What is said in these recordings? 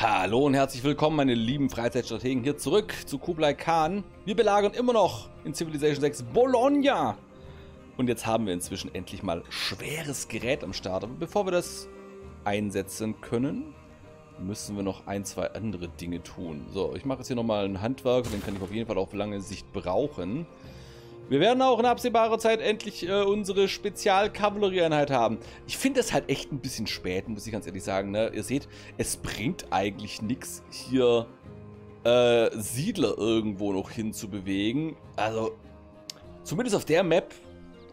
Hallo und herzlich willkommen, meine lieben Freizeitstrategen, hier zurück zu Kublai Khan. Wir belagern immer noch in Civilization 6 Bologna. Und jetzt haben wir inzwischen endlich mal schweres Gerät am Start. Aber bevor wir das einsetzen können, müssen wir noch ein, zwei andere Dinge tun. So, ich mache jetzt hier nochmal ein Handwerk, den kann ich auf jeden Fall auf lange Sicht brauchen. Wir werden auch in absehbarer Zeit endlich äh, unsere Spezialkavallerieeinheit haben. Ich finde das halt echt ein bisschen spät, muss ich ganz ehrlich sagen. Ne? Ihr seht, es bringt eigentlich nichts, hier äh, Siedler irgendwo noch hinzubewegen. Also, zumindest auf der Map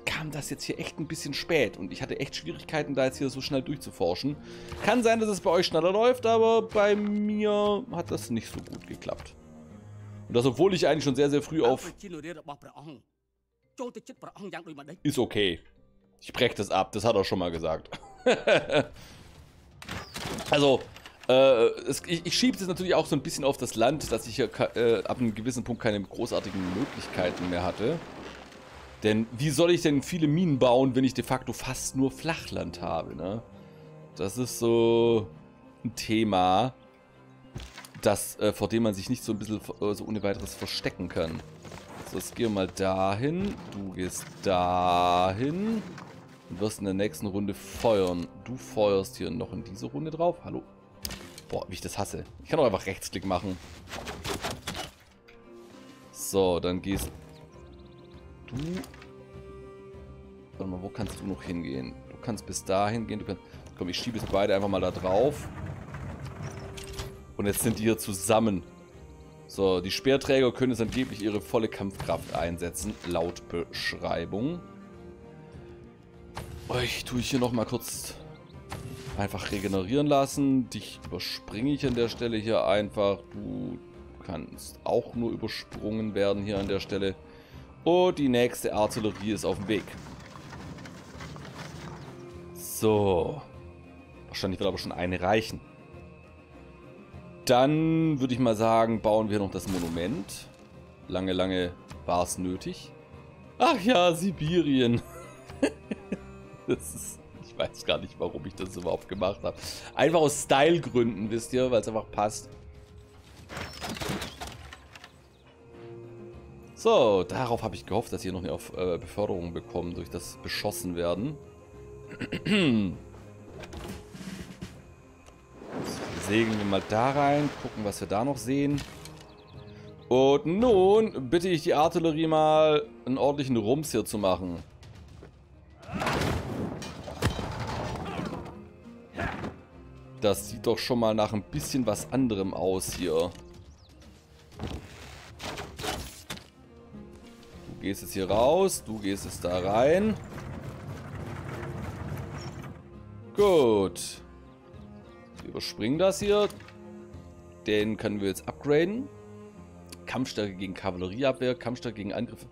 kam das jetzt hier echt ein bisschen spät. Und ich hatte echt Schwierigkeiten, da jetzt hier so schnell durchzuforschen. Kann sein, dass es bei euch schneller läuft, aber bei mir hat das nicht so gut geklappt. Und das, obwohl ich eigentlich schon sehr, sehr früh auf ist okay. Ich breche das ab, das hat er schon mal gesagt. also, äh, es, ich, ich schiebe es natürlich auch so ein bisschen auf das Land, dass ich hier äh, ab einem gewissen Punkt keine großartigen Möglichkeiten mehr hatte. Denn wie soll ich denn viele Minen bauen, wenn ich de facto fast nur Flachland habe, ne? Das ist so ein Thema, das, äh, vor dem man sich nicht so ein bisschen äh, so ohne weiteres verstecken kann. Gehen wir mal dahin. Du gehst dahin. Und wirst in der nächsten Runde feuern. Du feuerst hier noch in diese Runde drauf. Hallo? Boah, wie ich das hasse. Ich kann auch einfach Rechtsklick machen. So, dann gehst du... Warte mal, wo kannst du noch hingehen? Du kannst bis dahin gehen. Du kannst... Komm, ich schiebe jetzt beide einfach mal da drauf. Und jetzt sind die hier zusammen. So, die Speerträger können jetzt angeblich ihre volle Kampfkraft einsetzen, laut Beschreibung. Euch tue ich hier nochmal kurz einfach regenerieren lassen. Dich überspringe ich an der Stelle hier einfach. Du kannst auch nur übersprungen werden hier an der Stelle. Und die nächste Artillerie ist auf dem Weg. So. Wahrscheinlich wird aber schon eine reichen. Dann würde ich mal sagen, bauen wir noch das Monument. Lange, lange war es nötig. Ach ja, Sibirien. das ist, ich weiß gar nicht, warum ich das überhaupt gemacht habe. Einfach aus Stylegründen, wisst ihr, weil es einfach passt. So, darauf habe ich gehofft, dass ihr noch eine auf, äh, Beförderung bekommen durch das Beschossen werden. Segeln wir mal da rein, gucken, was wir da noch sehen. Und nun bitte ich die Artillerie mal einen ordentlichen Rums hier zu machen. Das sieht doch schon mal nach ein bisschen was anderem aus hier. Du gehst jetzt hier raus, du gehst jetzt da rein. Gut. Überspringen das hier. Den können wir jetzt upgraden. Kampfstärke gegen Kavallerieabwehr, Kampfstärke gegen Angriff.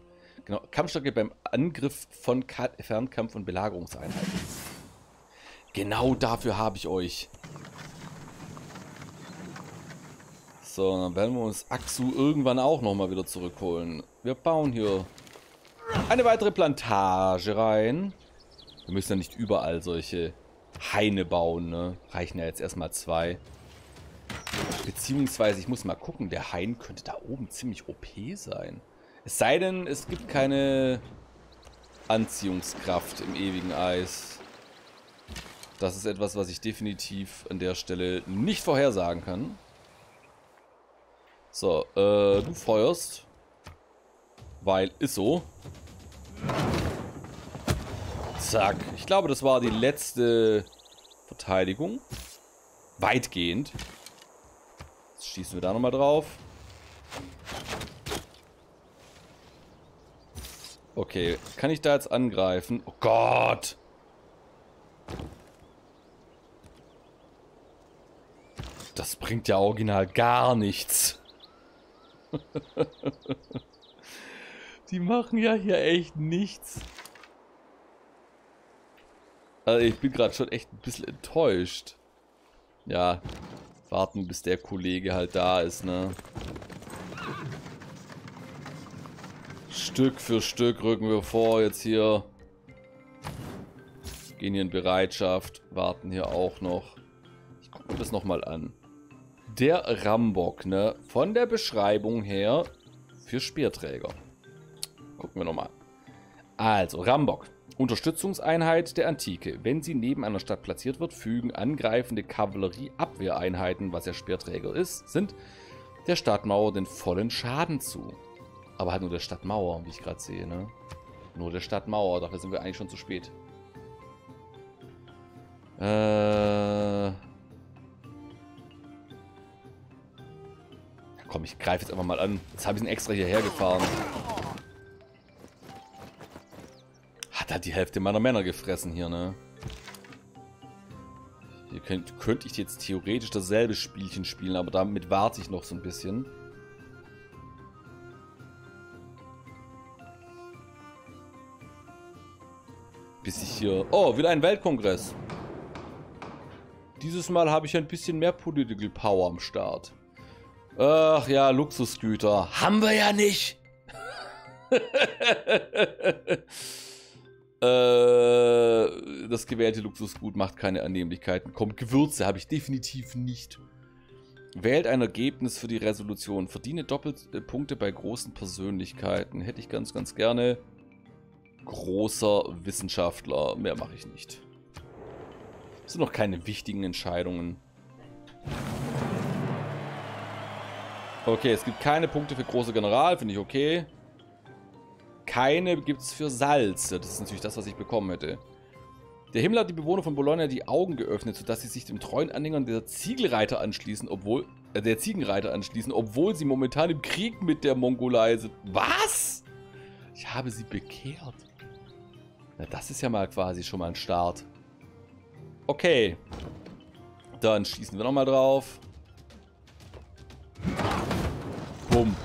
Genau, Kampfstärke beim Angriff von Ka Fernkampf- und Belagerungseinheiten. Genau dafür habe ich euch. So, dann werden wir uns Axu irgendwann auch nochmal wieder zurückholen. Wir bauen hier eine weitere Plantage rein. Wir müssen ja nicht überall solche Haine bauen, ne? Reichen ja jetzt erstmal zwei. Beziehungsweise, ich muss mal gucken, der Hain könnte da oben ziemlich OP sein. Es sei denn, es gibt keine Anziehungskraft im ewigen Eis. Das ist etwas, was ich definitiv an der Stelle nicht vorhersagen kann. So, äh, du feuerst. Weil, ist so. Zack. Ich glaube, das war die letzte Verteidigung. Weitgehend. Jetzt schießen wir da nochmal drauf. Okay, kann ich da jetzt angreifen? Oh Gott! Das bringt ja original gar nichts. Die machen ja hier echt nichts. Also ich bin gerade schon echt ein bisschen enttäuscht. Ja, warten bis der Kollege halt da ist, ne? Stück für Stück rücken wir vor, jetzt hier. Gehen hier in Bereitschaft, warten hier auch noch. Ich gucke mir das nochmal an. Der Rambock, ne? Von der Beschreibung her für Speerträger. Gucken wir nochmal. Also, Rambock. Unterstützungseinheit der Antike. Wenn sie neben einer Stadt platziert wird, fügen angreifende Kavallerieabwehreinheiten, was ja Speerträger ist, sind, der Stadtmauer den vollen Schaden zu. Aber halt nur der Stadtmauer, wie ich gerade sehe, ne? Nur der Stadtmauer, dafür sind wir eigentlich schon zu spät. Äh... Komm, ich greife jetzt einfach mal an. Jetzt habe ich ihn extra hierher gefahren. Hat halt die Hälfte meiner Männer gefressen hier, ne? Hier könnt, könnte ich jetzt theoretisch dasselbe Spielchen spielen, aber damit warte ich noch so ein bisschen. Bis ich hier... Oh, wieder ein Weltkongress. Dieses Mal habe ich ein bisschen mehr Political Power am Start. Ach ja, Luxusgüter. Haben wir ja nicht. Äh, das gewählte Luxusgut macht keine Annehmlichkeiten. Kommt, Gewürze habe ich definitiv nicht. Wählt ein Ergebnis für die Resolution. Verdiene Doppelpunkte bei großen Persönlichkeiten. Hätte ich ganz, ganz gerne. Großer Wissenschaftler. Mehr mache ich nicht. Das sind noch keine wichtigen Entscheidungen. Okay, es gibt keine Punkte für große General. Finde ich okay. Keine gibt es für Salz. Das ist natürlich das, was ich bekommen hätte. Der Himmel hat die Bewohner von Bologna die Augen geöffnet, sodass sie sich dem treuen Anhängern der Ziegelreiter anschließen, obwohl äh, der Ziegenreiter anschließen, obwohl sie momentan im Krieg mit der Mongolei sind. Was? Ich habe sie bekehrt. Na, das ist ja mal quasi schon mal ein Start. Okay. Dann schießen wir nochmal drauf. Bumm.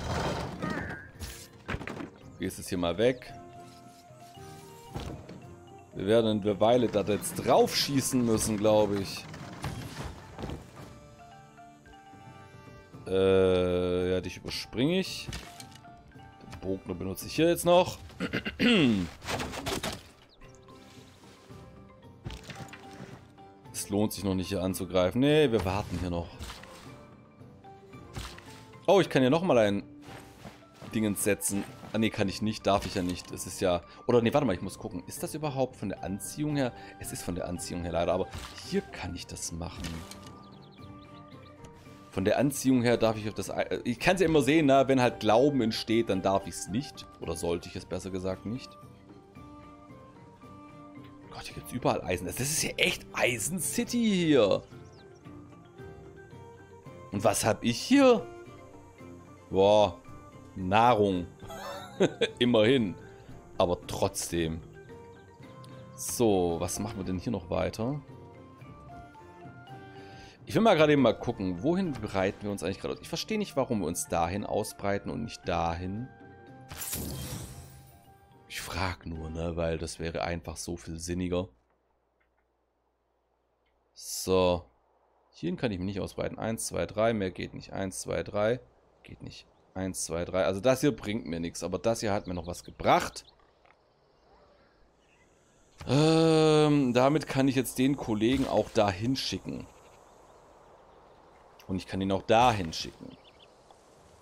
Gehst jetzt hier mal weg. Wir werden eine Weile da jetzt drauf schießen müssen, glaube ich. Äh, ja, dich überspringe ich. Den Bogner benutze ich hier jetzt noch. Es lohnt sich noch nicht hier anzugreifen. Nee, wir warten hier noch. Oh, ich kann hier nochmal ein Dingens setzen. Ah, nee, kann ich nicht, darf ich ja nicht. Es ist ja... Oder nee, warte mal, ich muss gucken. Ist das überhaupt von der Anziehung her? Es ist von der Anziehung her leider, aber hier kann ich das machen. Von der Anziehung her darf ich auf das... Ich kann es ja immer sehen, ne? wenn halt Glauben entsteht, dann darf ich es nicht. Oder sollte ich es besser gesagt nicht. Gott, hier gibt es überall Eisen. Das ist ja echt Eisen City hier. Und was habe ich hier? Boah, Nahrung. Immerhin. Aber trotzdem. So, was machen wir denn hier noch weiter? Ich will mal gerade eben mal gucken, wohin breiten wir uns eigentlich gerade aus? Ich verstehe nicht, warum wir uns dahin ausbreiten und nicht dahin. Ich frage nur, ne, weil das wäre einfach so viel sinniger. So. Hierhin kann ich mich nicht ausbreiten. 1, 2, 3, mehr geht nicht. 1, 2, 3, geht nicht. 1, 2, 3. Also das hier bringt mir nichts, aber das hier hat mir noch was gebracht. Ähm, damit kann ich jetzt den Kollegen auch dahin schicken. Und ich kann ihn auch dahin schicken.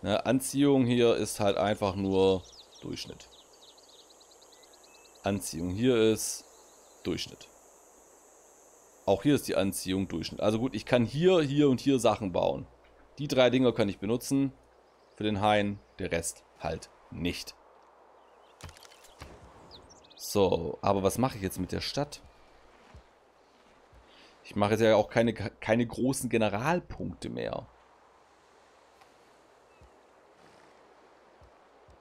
Ne, Anziehung hier ist halt einfach nur Durchschnitt. Anziehung hier ist Durchschnitt. Auch hier ist die Anziehung Durchschnitt. Also gut, ich kann hier, hier und hier Sachen bauen. Die drei Dinger kann ich benutzen für den Hain, der Rest halt nicht. So, aber was mache ich jetzt mit der Stadt? Ich mache jetzt ja auch keine, keine großen Generalpunkte mehr.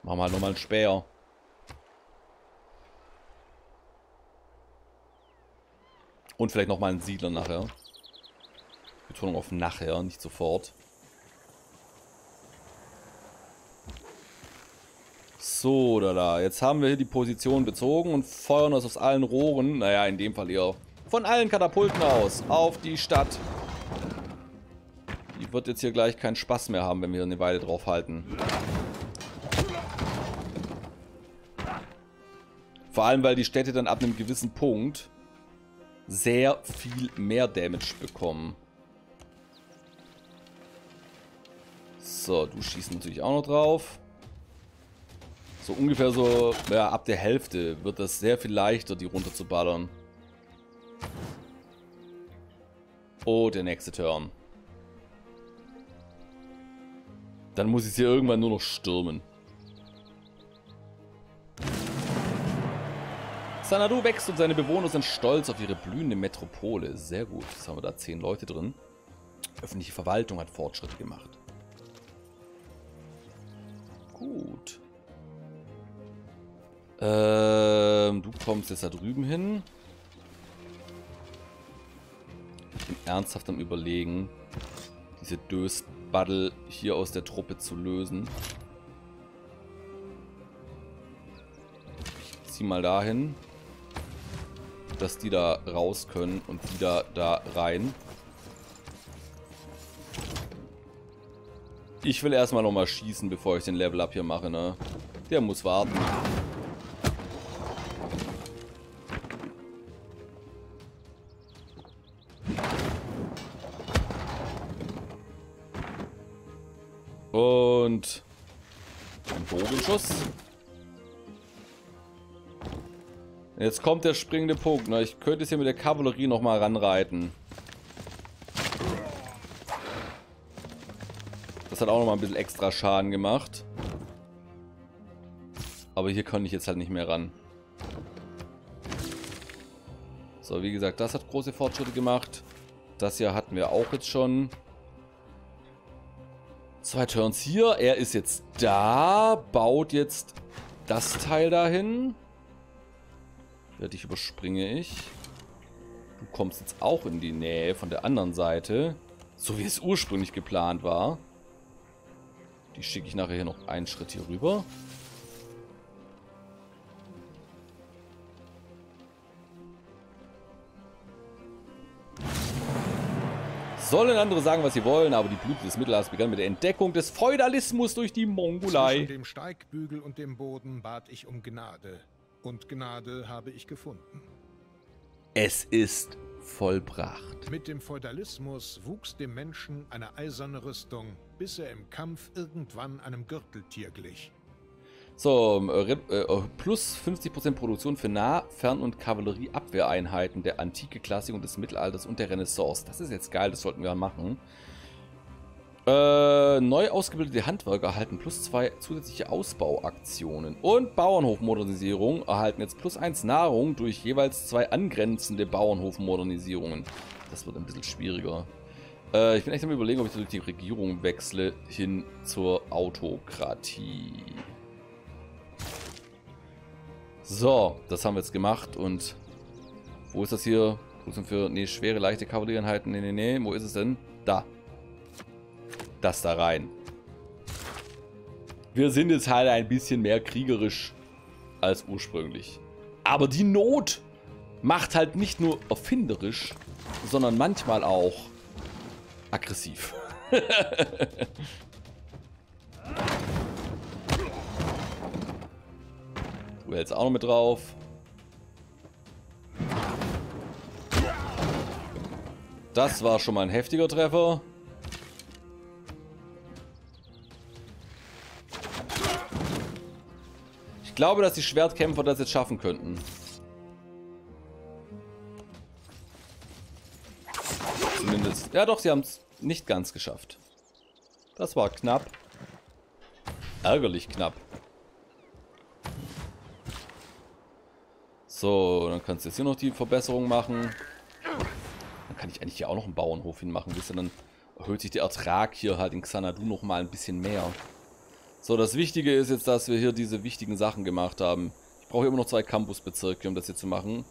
Machen wir halt nochmal einen Späher. Und vielleicht nochmal einen Siedler nachher. Betonung auf nachher, nicht sofort. So, da, da. Jetzt haben wir hier die Position bezogen und feuern uns aus allen Rohren, naja, in dem Fall eher von allen Katapulten aus, auf die Stadt. Die wird jetzt hier gleich keinen Spaß mehr haben, wenn wir eine Weile drauf halten. Vor allem, weil die Städte dann ab einem gewissen Punkt sehr viel mehr Damage bekommen. So, du schießt natürlich auch noch drauf. So ungefähr so, ja, ab der Hälfte wird das sehr viel leichter, die runter zu ballern. Oh, der nächste Turn. Dann muss ich sie irgendwann nur noch stürmen. Sanadu wächst und seine Bewohner sind stolz auf ihre blühende Metropole. Sehr gut. Jetzt haben wir da zehn Leute drin. Öffentliche Verwaltung hat Fortschritte gemacht. Ähm, du kommst jetzt da drüben hin. Ich bin ernsthaft am überlegen, diese Dösbaddel hier aus der Truppe zu lösen. Ich zieh mal dahin, dass die da raus können und die da, da rein. Ich will erstmal nochmal schießen, bevor ich den Level Up hier mache, ne? Der muss warten. Und ein Bogenschuss. Jetzt kommt der springende Punkt. Ne? Ich könnte es hier mit der Kavallerie nochmal ranreiten. Das hat auch nochmal ein bisschen extra Schaden gemacht. Aber hier kann ich jetzt halt nicht mehr ran. So, wie gesagt, das hat große Fortschritte gemacht. Das hier hatten wir auch jetzt schon. Zwei Turns hier. Er ist jetzt da. Baut jetzt das Teil dahin. Ja, dich überspringe ich. Du kommst jetzt auch in die Nähe von der anderen Seite. So wie es ursprünglich geplant war. Die schicke ich nachher hier noch einen Schritt hier rüber. Sollen andere sagen, was sie wollen, aber die Blut des Mittelalters begann mit der Entdeckung des Feudalismus durch die Mongolei. Zwischen dem Steigbügel und dem Boden bat ich um Gnade. Und Gnade habe ich gefunden. Es ist vollbracht. Mit dem Feudalismus wuchs dem Menschen eine eiserne Rüstung, bis er im Kampf irgendwann einem Gürteltier glich. So, äh, äh plus 50% Produktion für Nah-, Fern- und Kavallerieabwehreinheiten der Antike, Klassik und des Mittelalters und der Renaissance. Das ist jetzt geil, das sollten wir machen. Äh, neu ausgebildete Handwerker erhalten plus zwei zusätzliche Ausbauaktionen. Und Bauernhofmodernisierung erhalten jetzt plus eins Nahrung durch jeweils zwei angrenzende Bauernhofmodernisierungen. Das wird ein bisschen schwieriger. Äh, ich bin echt am überlegen, ob ich durch die Regierung wechsle hin zur Autokratie. So, das haben wir jetzt gemacht und wo ist das hier? Wo für, nee, schwere, leichte Kavallerieeinheiten? Nee, nee, nee, wo ist es denn? Da. Das da rein. Wir sind jetzt halt ein bisschen mehr kriegerisch als ursprünglich. Aber die Not macht halt nicht nur erfinderisch, sondern manchmal auch aggressiv. Du hältst auch noch mit drauf. Das war schon mal ein heftiger Treffer. Ich glaube, dass die Schwertkämpfer das jetzt schaffen könnten. Zumindest. Ja doch, sie haben es nicht ganz geschafft. Das war knapp. Ärgerlich knapp. So, dann kannst du jetzt hier noch die Verbesserung machen. Dann kann ich eigentlich hier auch noch einen Bauernhof hinmachen. Wisst dann erhöht sich der Ertrag hier halt in Xanadu noch mal ein bisschen mehr. So, das Wichtige ist jetzt, dass wir hier diese wichtigen Sachen gemacht haben. Ich brauche immer noch zwei Campusbezirke, um das hier zu machen.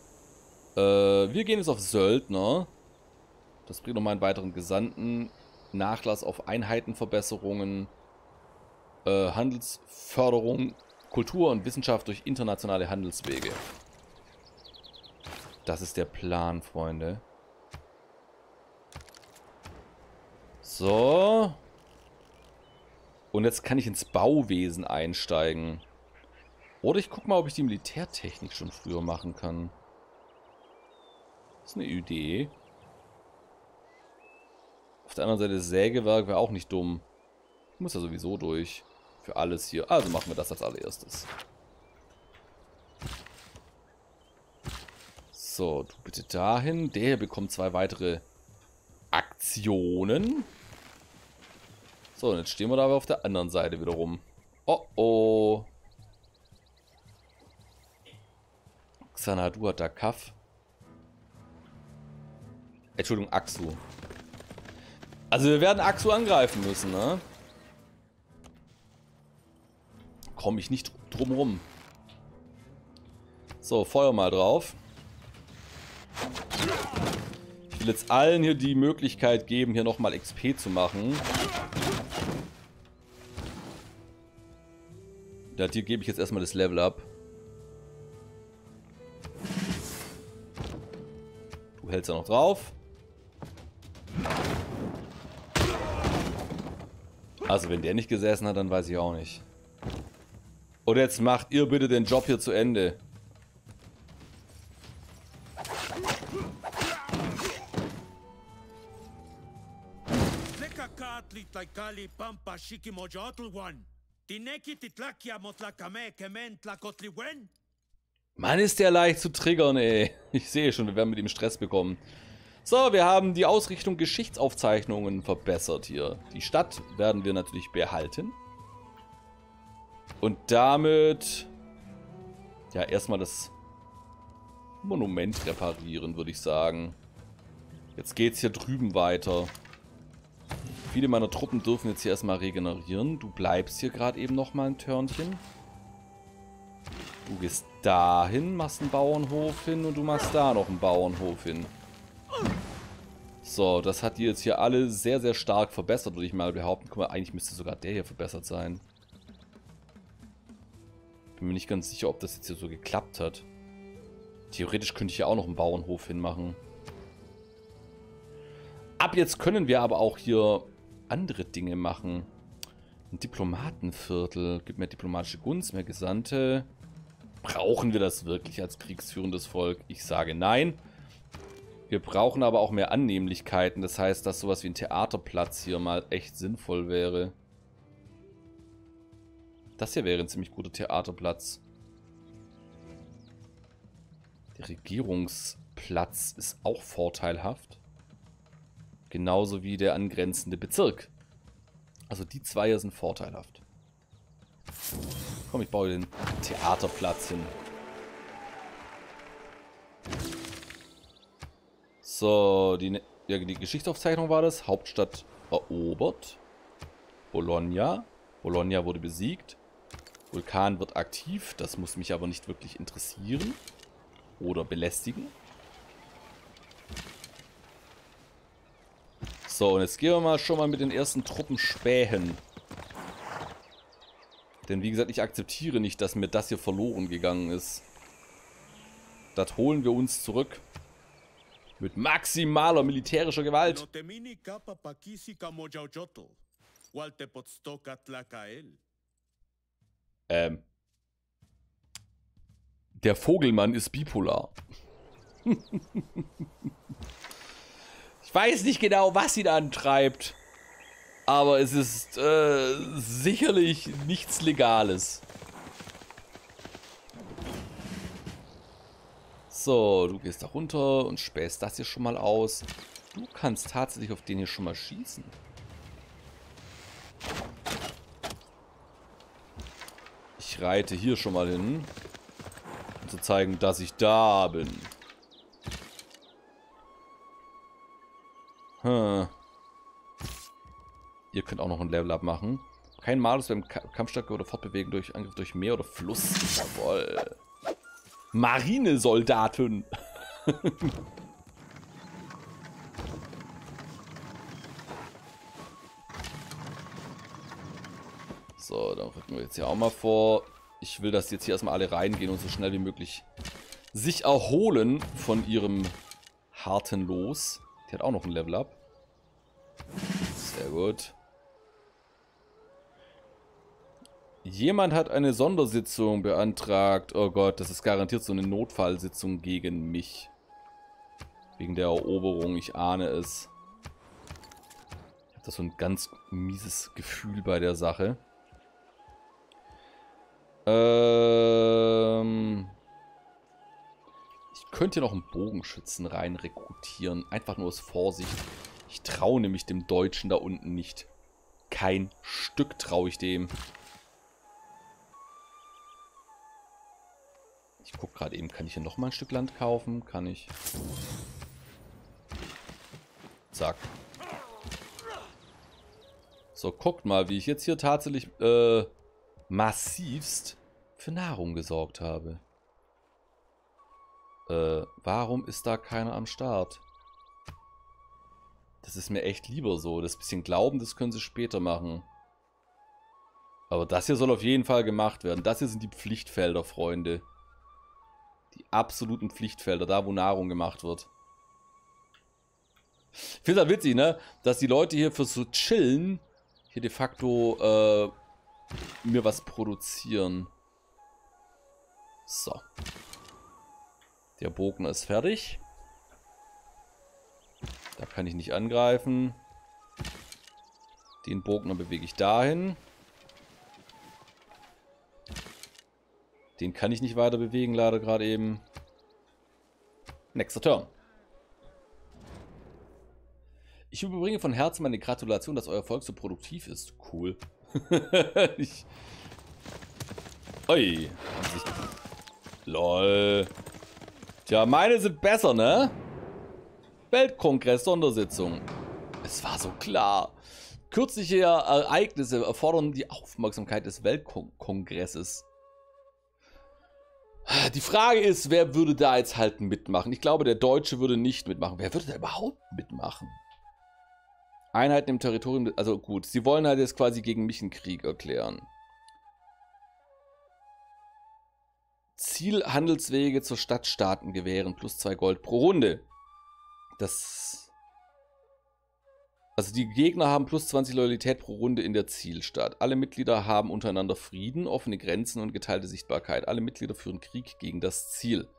Äh, wir gehen jetzt auf Söldner. Das bringt nochmal einen weiteren Gesandten. Nachlass auf Einheitenverbesserungen. Äh, Handelsförderung, Kultur und Wissenschaft durch internationale Handelswege. Das ist der Plan, Freunde. So. Und jetzt kann ich ins Bauwesen einsteigen. Oder ich gucke mal, ob ich die Militärtechnik schon früher machen kann. Das ist eine Idee. Auf der anderen Seite Sägewerk wäre auch nicht dumm. Muss ja sowieso durch. Für alles hier. Also machen wir das als allererstes. So, du bitte dahin. Der hier bekommt zwei weitere Aktionen. So, und jetzt stehen wir da aber auf der anderen Seite wieder rum. Oh oh. Xanadu hat da Kaff. Entschuldigung, Axu. Also wir werden Axu angreifen müssen, ne? Komme ich nicht drum rum. So, Feuer mal drauf. Ich will jetzt allen hier die Möglichkeit geben, hier nochmal XP zu machen. Ja, dir gebe ich jetzt erstmal das Level up. Du hältst ja noch drauf. Also wenn der nicht gesessen hat, dann weiß ich auch nicht. Und jetzt macht ihr bitte den Job hier zu Ende. Mann, ist der leicht zu triggern, ey. Ich sehe schon, wir werden mit ihm Stress bekommen. So, wir haben die Ausrichtung Geschichtsaufzeichnungen verbessert hier. Die Stadt werden wir natürlich behalten. Und damit... Ja, erstmal das Monument reparieren, würde ich sagen. Jetzt geht es hier drüben weiter. Viele meiner Truppen dürfen jetzt hier erstmal regenerieren. Du bleibst hier gerade eben nochmal ein Törnchen. Du gehst dahin, machst einen Bauernhof hin und du machst da noch einen Bauernhof hin. So, das hat die jetzt hier alle sehr, sehr stark verbessert, würde ich mal behaupten. Guck mal, eigentlich müsste sogar der hier verbessert sein. Bin mir nicht ganz sicher, ob das jetzt hier so geklappt hat. Theoretisch könnte ich ja auch noch einen Bauernhof hinmachen. Ab jetzt können wir aber auch hier andere Dinge machen. Ein Diplomatenviertel. Gibt mehr diplomatische Gunst, mehr Gesandte. Brauchen wir das wirklich als kriegsführendes Volk? Ich sage nein. Wir brauchen aber auch mehr Annehmlichkeiten. Das heißt, dass sowas wie ein Theaterplatz hier mal echt sinnvoll wäre. Das hier wäre ein ziemlich guter Theaterplatz. Der Regierungsplatz ist auch vorteilhaft. Genauso wie der angrenzende Bezirk. Also die zwei sind vorteilhaft. Komm, ich baue den Theaterplatz hin. So, die, ne-, ja, die Geschichtsaufzeichnung war das. Hauptstadt erobert. Bologna. Bologna wurde besiegt. Vulkan wird aktiv. Das muss mich aber nicht wirklich interessieren. Oder belästigen. So, und jetzt gehen wir mal schon mal mit den ersten Truppen spähen. Denn wie gesagt, ich akzeptiere nicht, dass mir das hier verloren gegangen ist. Das holen wir uns zurück. Mit maximaler militärischer Gewalt. Ähm. Der Vogelmann ist bipolar. weiß nicht genau, was ihn antreibt. Aber es ist äh, sicherlich nichts Legales. So, du gehst da runter und spähst das hier schon mal aus. Du kannst tatsächlich auf den hier schon mal schießen. Ich reite hier schon mal hin. Um zu zeigen, dass ich da bin. Hm. Ihr könnt auch noch ein Level-Up machen. Kein Malus beim Kampfstärke oder Fortbewegen durch Angriff durch Meer oder Fluss. Jawoll. Marinesoldaten. so, dann rücken wir jetzt hier auch mal vor. Ich will, dass jetzt hier erstmal alle reingehen und so schnell wie möglich sich erholen von ihrem harten Los. Die hat auch noch ein Level Up. Sehr gut. Jemand hat eine Sondersitzung beantragt. Oh Gott, das ist garantiert so eine Notfallsitzung gegen mich. Wegen der Eroberung, ich ahne es. Das ist so ein ganz mieses Gefühl bei der Sache. Ähm... Ich könnte noch einen Bogenschützen rein rekrutieren. Einfach nur aus Vorsicht. Ich traue nämlich dem Deutschen da unten nicht. Kein Stück traue ich dem. Ich gucke gerade eben, kann ich hier nochmal ein Stück Land kaufen? Kann ich. Zack. So, guckt mal, wie ich jetzt hier tatsächlich äh, massivst für Nahrung gesorgt habe. Äh, warum ist da keiner am Start? Das ist mir echt lieber so. Das bisschen Glauben, das können sie später machen. Aber das hier soll auf jeden Fall gemacht werden. Das hier sind die Pflichtfelder, Freunde. Die absoluten Pflichtfelder, da wo Nahrung gemacht wird. Ich finde es halt witzig, ne? Dass die Leute hier für so chillen hier de facto äh, mir was produzieren. So. Der Bogen ist fertig. Da kann ich nicht angreifen. Den Bogen bewege ich dahin. Den kann ich nicht weiter bewegen, leider gerade eben. Nächster Turn. Ich überbringe von Herzen meine Gratulation, dass euer Volk so produktiv ist. Cool. ich... Ui. Lol. Tja, meine sind besser, ne? Weltkongress, Sondersitzung. Es war so klar. Kürzliche Ereignisse erfordern die Aufmerksamkeit des Weltkongresses. Die Frage ist, wer würde da jetzt halt mitmachen? Ich glaube, der Deutsche würde nicht mitmachen. Wer würde da überhaupt mitmachen? Einheiten im Territorium, also gut, sie wollen halt jetzt quasi gegen mich einen Krieg erklären. Ziel Handelswege zur Stadtstaaten gewähren, plus zwei Gold pro Runde. Das... Also die Gegner haben plus 20 Loyalität pro Runde in der Zielstadt. Alle Mitglieder haben untereinander Frieden, offene Grenzen und geteilte Sichtbarkeit. Alle Mitglieder führen Krieg gegen das Ziel.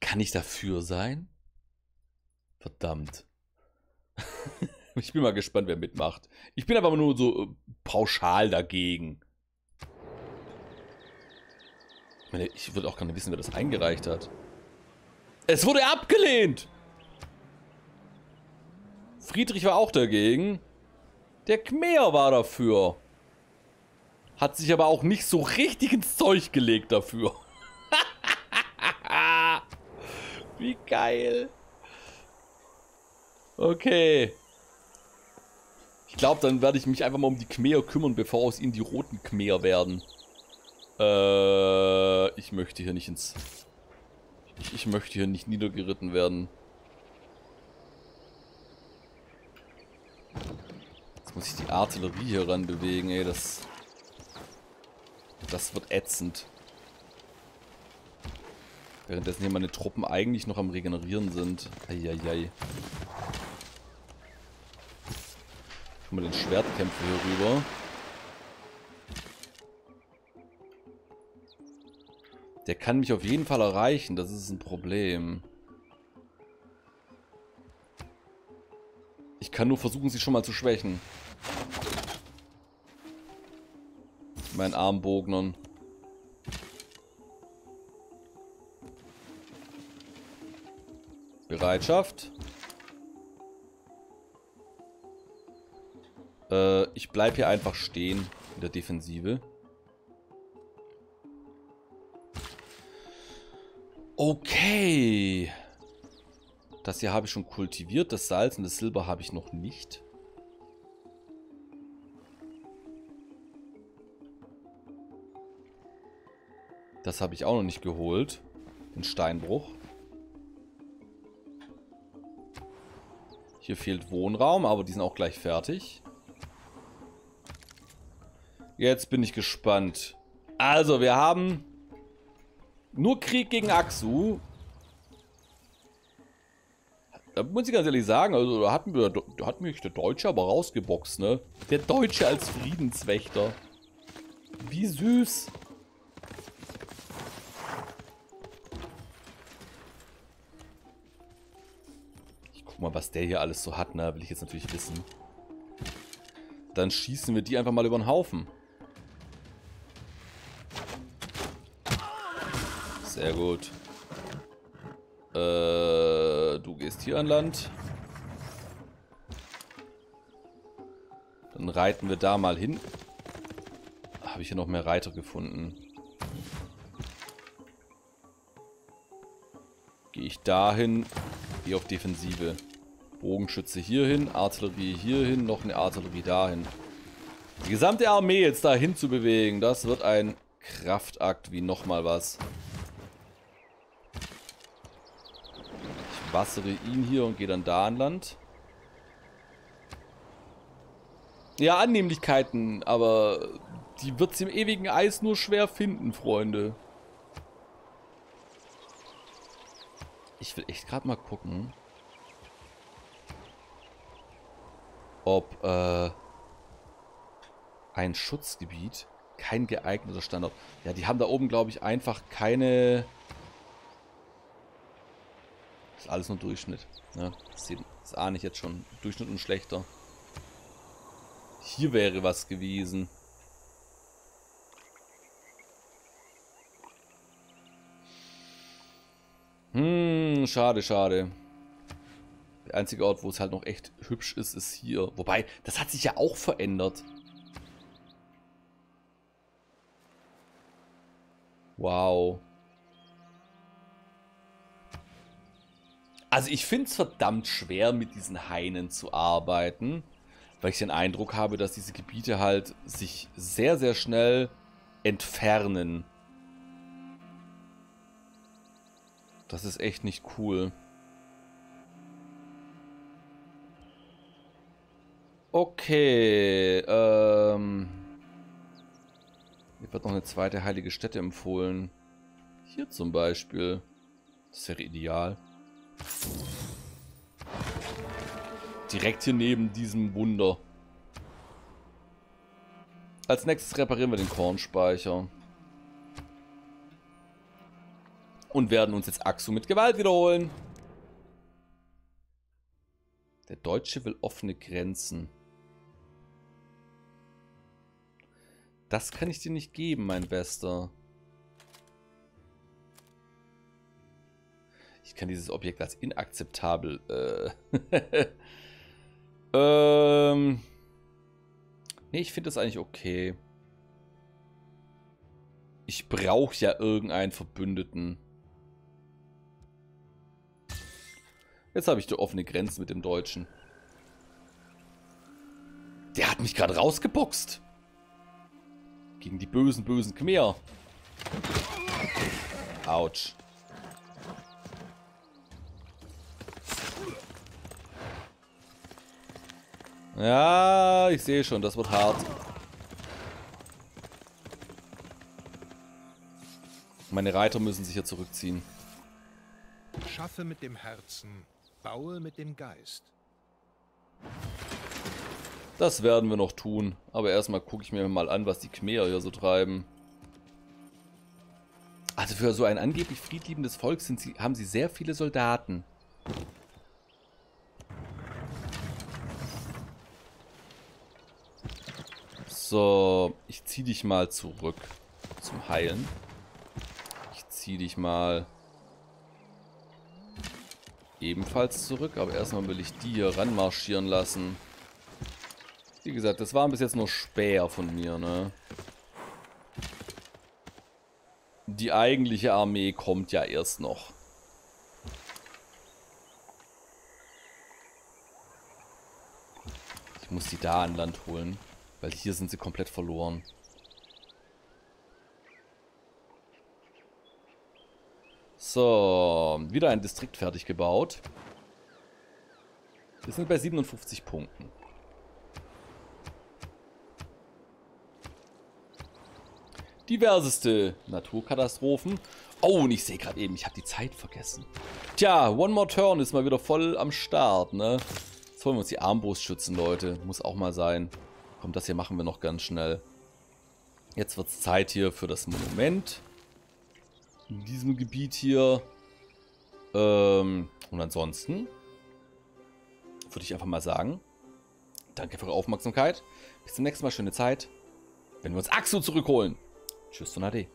Kann ich dafür sein? Verdammt. ich bin mal gespannt, wer mitmacht. Ich bin aber nur so äh, pauschal dagegen. Ich meine, ich würde auch gerne wissen, wer das eingereicht hat. Es wurde abgelehnt! Friedrich war auch dagegen. Der Khmer war dafür. Hat sich aber auch nicht so richtig ins Zeug gelegt dafür. Wie geil. Okay. Ich glaube, dann werde ich mich einfach mal um die Khmer kümmern, bevor aus ihnen die roten Khmer werden. Äh, ich möchte hier nicht ins... Ich, ich möchte hier nicht niedergeritten werden. Jetzt muss ich die Artillerie hier ran bewegen, ey, das... Das wird ätzend. Währenddessen hier meine Truppen eigentlich noch am Regenerieren sind. Eieiei. Mal den Schwertkämpfer hier rüber. Der kann mich auf jeden Fall erreichen, das ist ein Problem. Ich kann nur versuchen, sie schon mal zu schwächen. Mein Armbognern. Bereitschaft. Äh, ich bleibe hier einfach stehen in der Defensive. Okay. Das hier habe ich schon kultiviert. Das Salz und das Silber habe ich noch nicht. Das habe ich auch noch nicht geholt. Den Steinbruch. Hier fehlt Wohnraum, aber die sind auch gleich fertig. Jetzt bin ich gespannt. Also, wir haben nur Krieg gegen Aksu. Da muss ich ganz ehrlich sagen, also da hat, mir, da hat mich der Deutsche aber rausgeboxt, ne? Der Deutsche als Friedenswächter. Wie süß. Ich Guck mal, was der hier alles so hat, ne? Will ich jetzt natürlich wissen. Dann schießen wir die einfach mal über den Haufen. Sehr gut. Äh, du gehst hier an Land. Dann reiten wir da mal hin. Habe ich hier noch mehr Reiter gefunden? Gehe ich dahin. Gehe auf Defensive. Bogenschütze hierhin, Artillerie hierhin, noch eine Artillerie dahin. Die gesamte Armee jetzt dahin zu bewegen, das wird ein Kraftakt wie nochmal was. Wassere ihn hier und gehe dann da an Land. Ja, Annehmlichkeiten, aber die wird es im ewigen Eis nur schwer finden, Freunde. Ich will echt gerade mal gucken. ob äh, ein Schutzgebiet kein geeigneter Standort. Ja, die haben da oben, glaube ich, einfach keine... Alles nur Durchschnitt. Ne? Das, das ahne ich jetzt schon. Durchschnitt und schlechter. Hier wäre was gewesen. Hm, schade, schade. Der einzige Ort, wo es halt noch echt hübsch ist, ist hier. Wobei, das hat sich ja auch verändert. Wow. Also ich finde es verdammt schwer, mit diesen Hainen zu arbeiten, weil ich den Eindruck habe, dass diese Gebiete halt sich sehr, sehr schnell entfernen. Das ist echt nicht cool. Okay, ähm... Hier wird noch eine zweite heilige Stätte empfohlen. Hier zum Beispiel. Das wäre ideal. Direkt hier neben diesem Wunder. Als nächstes reparieren wir den Kornspeicher. Und werden uns jetzt Axu mit Gewalt wiederholen. Der Deutsche will offene Grenzen. Das kann ich dir nicht geben, mein Bester. Kann dieses Objekt als inakzeptabel... Äh ähm... Nee, ich finde das eigentlich okay. Ich brauche ja irgendeinen Verbündeten. Jetzt habe ich die offene Grenze mit dem Deutschen. Der hat mich gerade rausgeboxt. Gegen die bösen, bösen Khmer. Autsch. Ja, ich sehe schon, das wird hart. Meine Reiter müssen sich hier zurückziehen. Schaffe mit dem Herzen, baue mit dem Geist. Das werden wir noch tun. Aber erstmal gucke ich mir mal an, was die Khmer hier so treiben. Also für so ein angeblich friedliebendes Volk sind sie, haben sie sehr viele Soldaten. So, ich ziehe dich mal zurück zum Heilen. Ich ziehe dich mal ebenfalls zurück, aber erstmal will ich die hier ranmarschieren lassen. Wie gesagt, das waren bis jetzt nur Späher von mir, ne? Die eigentliche Armee kommt ja erst noch. Ich muss die da an Land holen, weil hier sind sie komplett verloren. So, wieder ein Distrikt fertig gebaut. Wir sind bei 57 Punkten. diverseste Naturkatastrophen. Oh, und ich sehe gerade eben, ich habe die Zeit vergessen. Tja, One More Turn ist mal wieder voll am Start, ne? Jetzt wollen wir uns die Armbrustschützen, Leute. Muss auch mal sein. Komm, das hier machen wir noch ganz schnell. Jetzt wird es Zeit hier für das Monument. In diesem Gebiet hier. Ähm, und ansonsten würde ich einfach mal sagen, danke für eure Aufmerksamkeit. Bis zum nächsten Mal, schöne Zeit. Wenn wir uns Axu zurückholen. Tschüss und Ade.